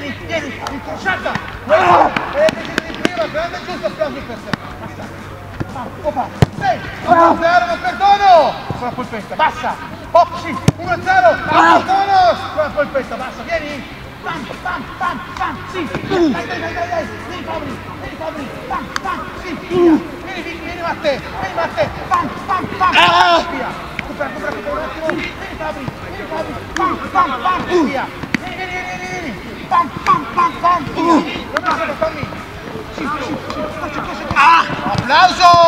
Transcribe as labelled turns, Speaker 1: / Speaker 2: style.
Speaker 1: vieni, vieni, incrociata. Vedete di prima, grande giusto, applausi per te. Basta. Ah, Opa, sei, 1-0, non perdono. Con la polpetta, bassa. Hop, sì, 1-0, non perdono. Con la polpetta, bassa, vieni. Pam, pam, pam, pam, sì. Dai, dai, dai, dai, dai. Vieni Fabri, vieni Fabri. Pam, pam, sì, via. Vieni, vieni, vieni Matte, vieni Matte. Pam, pam, pam, via. Recupera, recupera, recupera un attimo. Vieni Fabri, vieni Fabri. Pam, pam, pam, via. Brazil! Pam, pam, pam, pam! Ah! Applauso!